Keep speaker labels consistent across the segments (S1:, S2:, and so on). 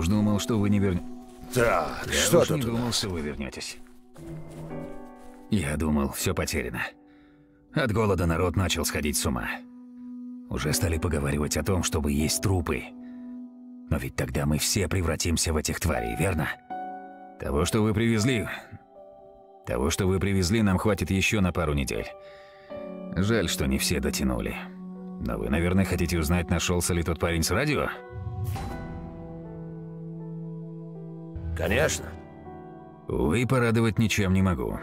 S1: Уж думал, что вы не вернетесь.
S2: Так,
S1: Я
S2: что
S1: уж
S2: тут
S1: не думал,
S2: нас?
S1: что вы вернетесь. Я думал, все потеряно. От голода народ начал сходить с ума. Уже стали поговаривать о том, чтобы есть трупы. Но ведь тогда мы все превратимся в этих тварей, верно? Того, что вы привезли... Того, что вы привезли, нам хватит еще на пару недель. Жаль, что не все дотянули. Но вы, наверное, хотите узнать, нашелся ли тот парень с радио?
S2: Конечно.
S1: Увы, порадовать ничем не могу.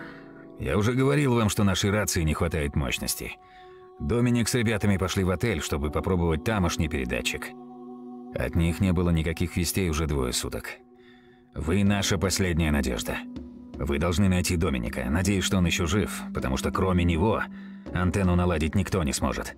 S1: Я уже говорил вам, что нашей рации не хватает мощности. Доминик с ребятами пошли в отель, чтобы попробовать тамошний передатчик. От них не было никаких вестей уже двое суток. Вы наша последняя надежда. Вы должны найти Доминика. Надеюсь, что он еще жив, потому что кроме него антенну наладить никто не сможет.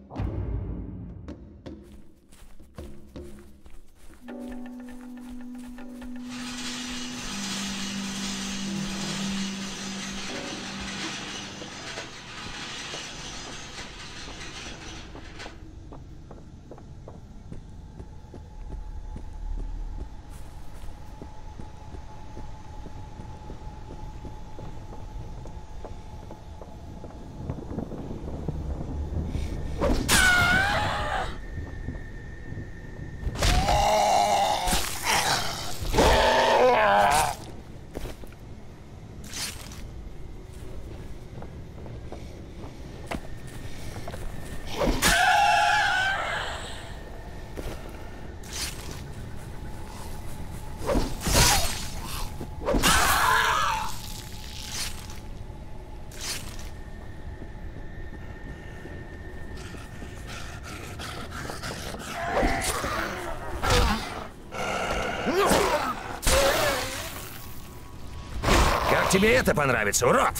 S2: Тебе это понравится, урод?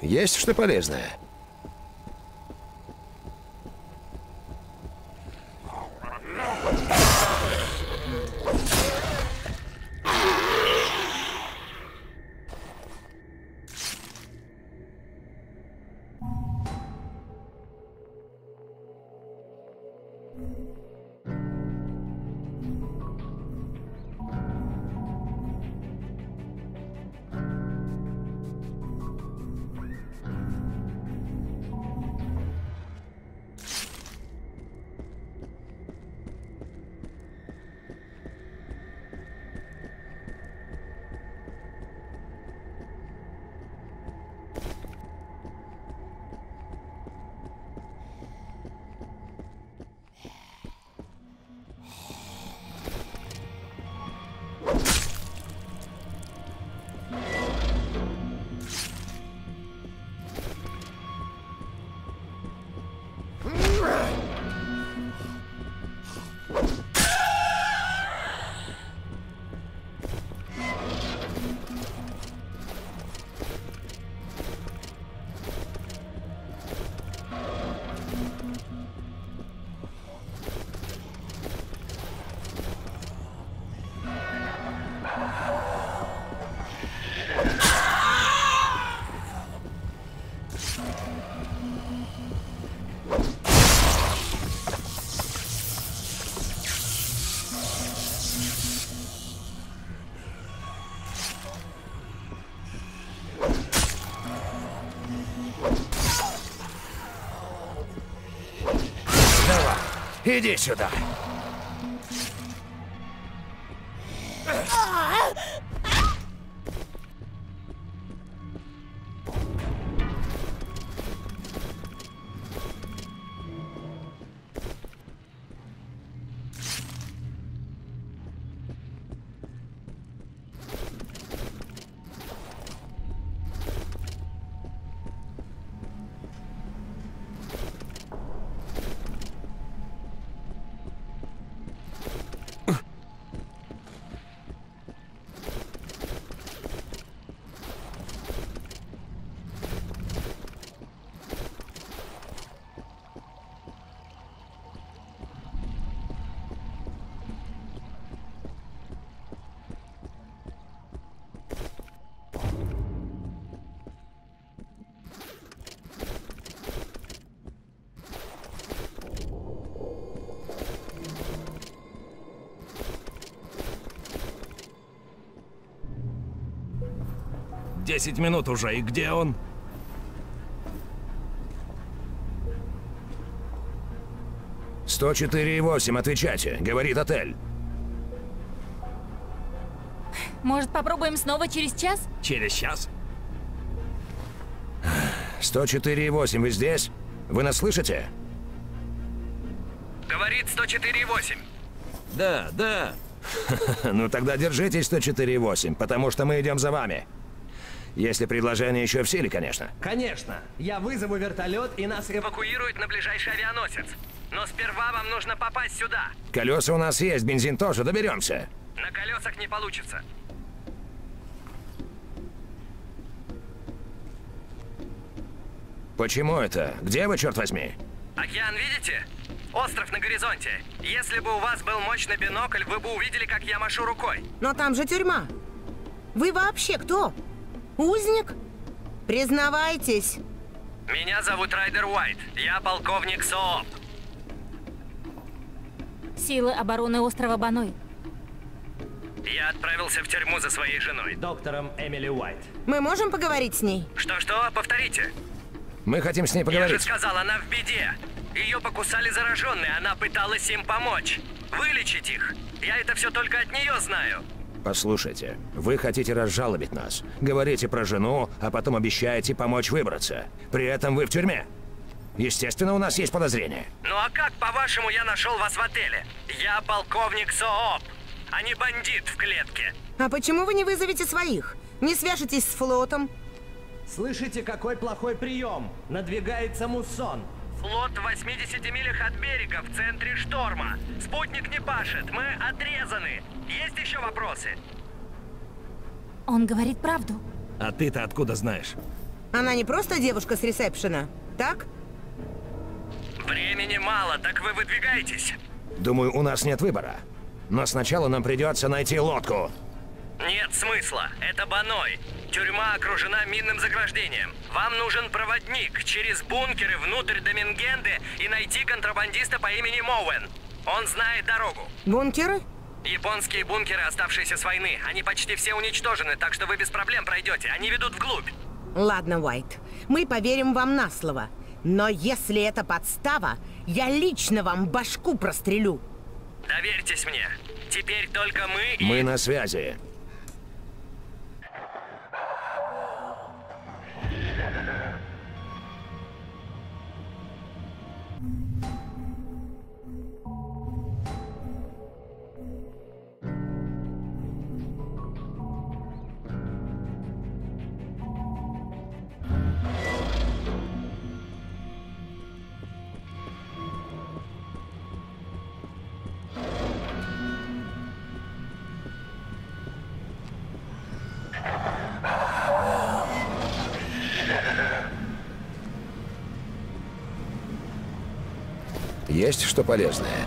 S2: Есть что полезное? Иди сюда.
S3: Десять минут уже, и где он?
S2: Сто четыре и восемь, отвечайте, говорит отель.
S4: Может, попробуем снова через час?
S3: Через час?
S2: 104 и 8, вы здесь? Вы нас слышите?
S3: Говорит 104,8. Да, да.
S2: Ну тогда держитесь 104 и 8, потому что мы идем за вами. Если предложение еще в силе, конечно.
S5: Конечно. Я вызову вертолет и нас
S3: Эвакуируют на ближайший авианосец. Но сперва вам нужно попасть сюда.
S2: Колеса у нас есть, бензин тоже, доберемся.
S3: На колесах не получится.
S2: Почему это? Где вы, черт возьми?
S3: Океан видите? Остров на горизонте. Если бы у вас был мощный бинокль, вы бы увидели, как я машу рукой.
S6: Но там же тюрьма. Вы вообще кто? Узник? Признавайтесь.
S3: Меня зовут Райдер Уайт. Я полковник СООП.
S4: Силы обороны острова Баной.
S3: Я отправился в тюрьму за своей женой.
S5: доктором Эмили Уайт.
S6: Мы можем поговорить с ней?
S3: Что-что? Повторите.
S2: Мы хотим с ней
S3: Я же
S2: поговорить.
S3: сказал, она в беде. Ее покусали зараженные, она пыталась им помочь. Вылечить их. Я это все только от нее знаю.
S2: Послушайте, вы хотите разжалобить нас. Говорите про жену, а потом обещаете помочь выбраться. При этом вы в тюрьме. Естественно, у нас есть подозрения.
S3: Ну а как, по-вашему, я нашел вас в отеле? Я полковник СООП, а не бандит в клетке.
S6: А почему вы не вызовете своих? Не свяжетесь с флотом?
S5: Слышите, какой плохой прием? Надвигается муссон.
S3: Флот в 80 милях от берега, в центре шторма. Спутник не пашет, мы отрезаны. Есть еще вопросы?
S4: Он говорит правду.
S3: А ты-то откуда знаешь?
S6: Она не просто девушка с ресепшена, так?
S3: Времени мало, так вы выдвигаетесь?
S2: Думаю, у нас нет выбора. Но сначала нам придется найти лодку.
S3: Нет смысла, это Баной. Тюрьма окружена минным заграждением. Вам нужен проводник через бункеры внутрь Домингенды и найти контрабандиста по имени Моуэн. Он знает дорогу.
S6: Бункеры?
S3: Японские бункеры, оставшиеся с войны, они почти все уничтожены, так что вы без проблем пройдете. Они ведут вглубь.
S6: Ладно, Уайт. Мы поверим вам на слово. Но если это подстава, я лично вам башку прострелю.
S3: Доверьтесь мне. Теперь только мы и...
S2: Мы на связи. Есть что полезное?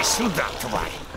S2: Иди сюда, тварь!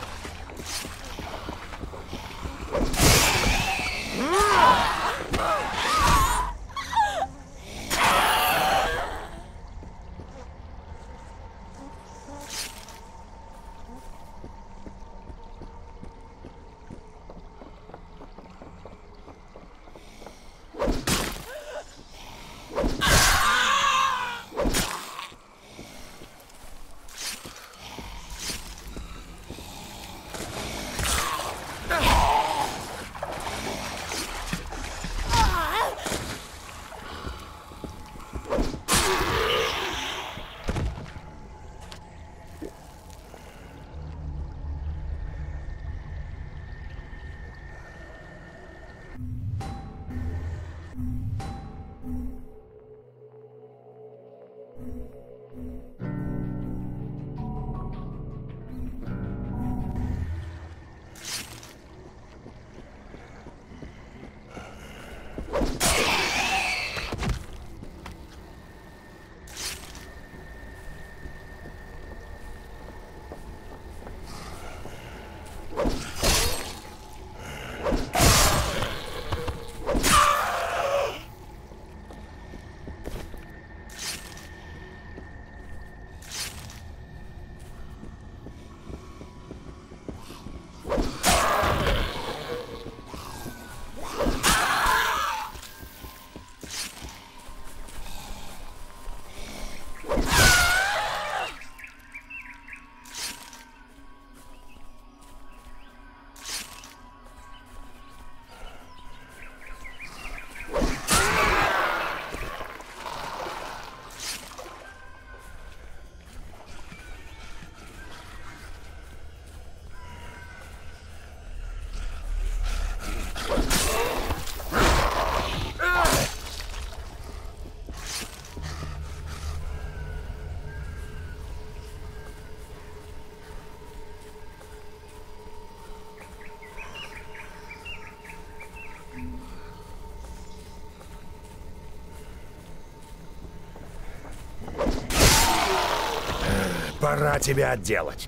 S2: Пора тебя отделать.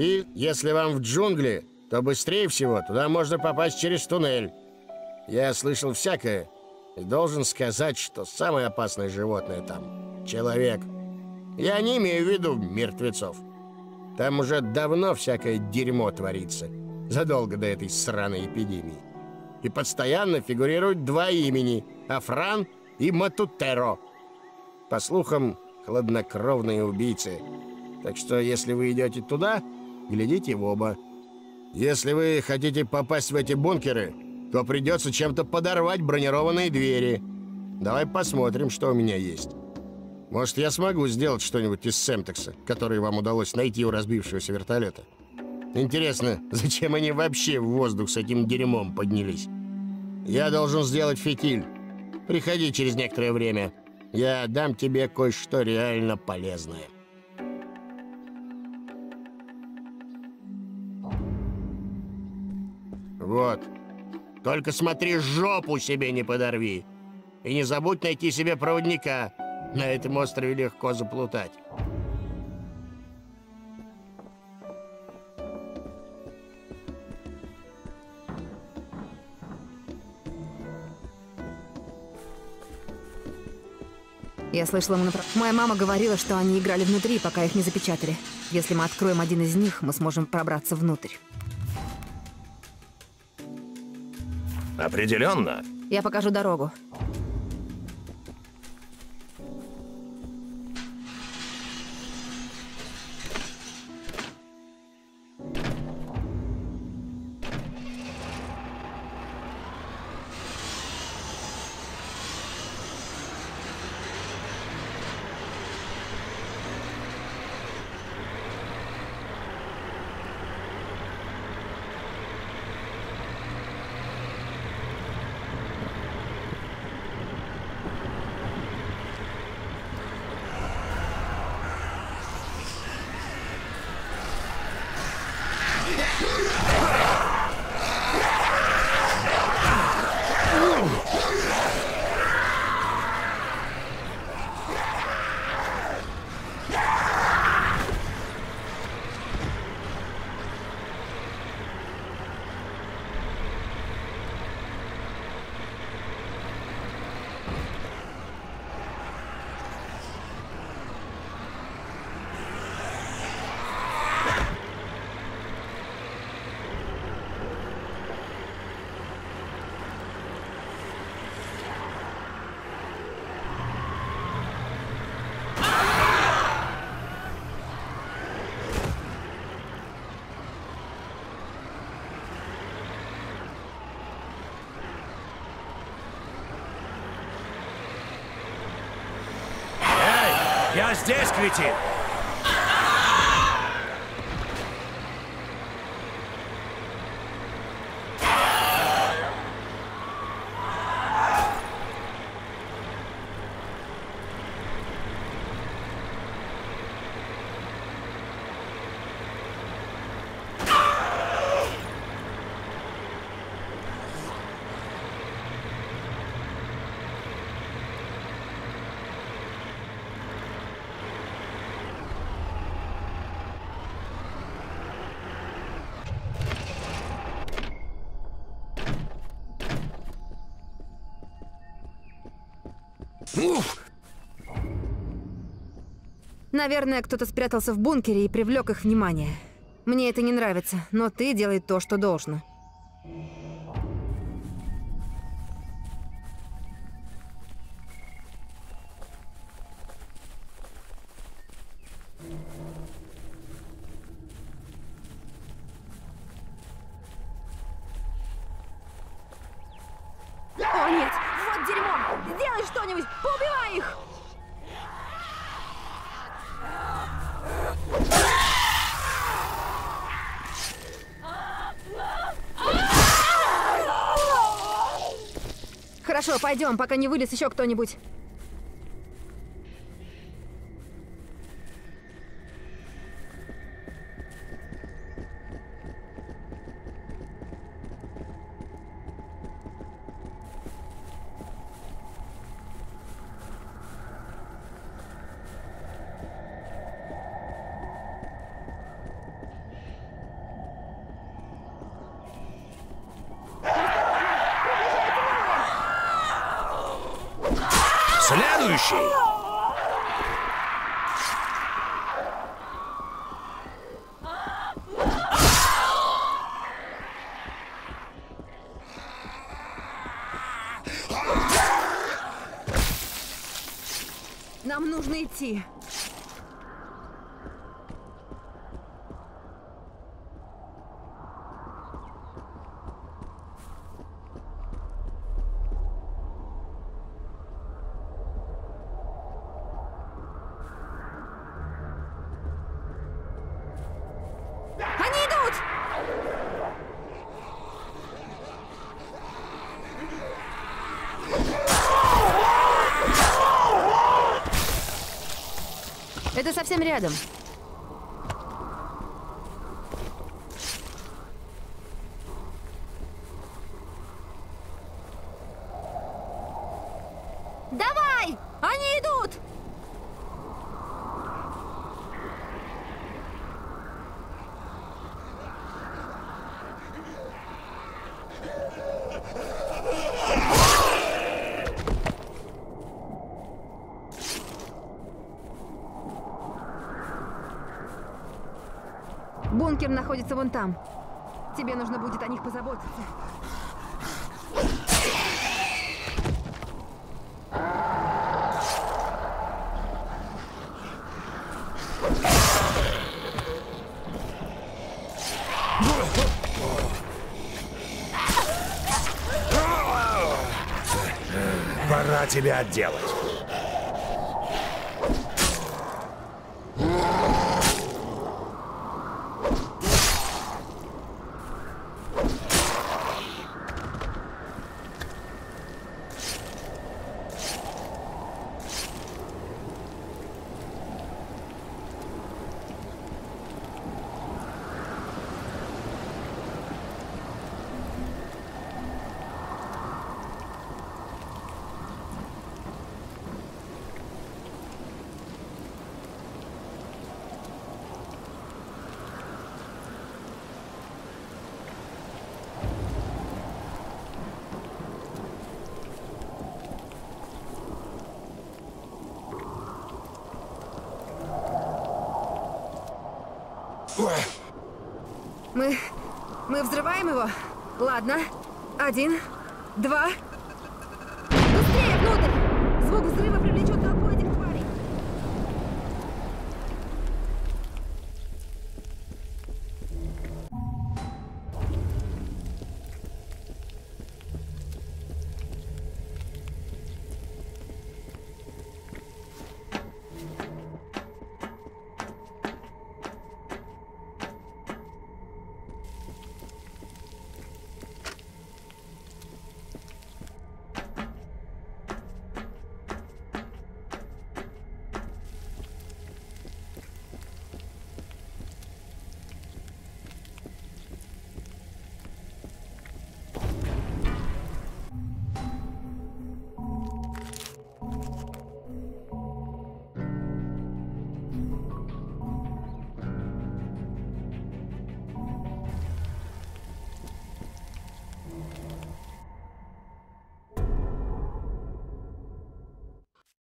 S7: И если вам в джунгли, то быстрее всего туда можно попасть через туннель. Я слышал всякое и должен сказать, что самое опасное животное там — человек. Я не имею в виду мертвецов. Там уже давно всякое дерьмо творится, задолго до этой сраной эпидемии. И постоянно фигурируют два имени — Афран и Матутеро. По слухам, хладнокровные убийцы. Так что, если вы идете туда, глядите в оба. Если вы хотите попасть в эти бункеры, то придется чем-то подорвать бронированные двери. Давай посмотрим, что у меня есть. Может, я смогу сделать что-нибудь из Семтекса, который вам удалось найти у разбившегося вертолета. Интересно, зачем они вообще в воздух с этим дерьмом поднялись? Я должен сделать фитиль. Приходи через некоторое время. Я дам тебе кое-что реально полезное. Вот. Только смотри, жопу себе не подорви. И не забудь найти себе проводника. На этом острове легко заплутать.
S8: Я слышала, мы моя мама говорила, что они играли внутри, пока их не запечатали. Если мы откроем один из них, мы сможем пробраться внутрь.
S2: Определенно.
S8: Я покажу дорогу.
S2: Я здесь, Уф!
S8: Наверное, кто-то спрятался в бункере и привлек их внимание. Мне это не нравится, но ты делай то, что должно. Хорошо, пойдем, пока не вылез еще кто-нибудь. Нужно Это совсем рядом. Давай! Они идут! Бункер находится вон там. Тебе нужно будет о них позаботиться.
S2: Пора тебя отделать.
S8: Мы... мы взрываем его? Ладно. Один, два...